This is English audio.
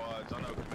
squads. I know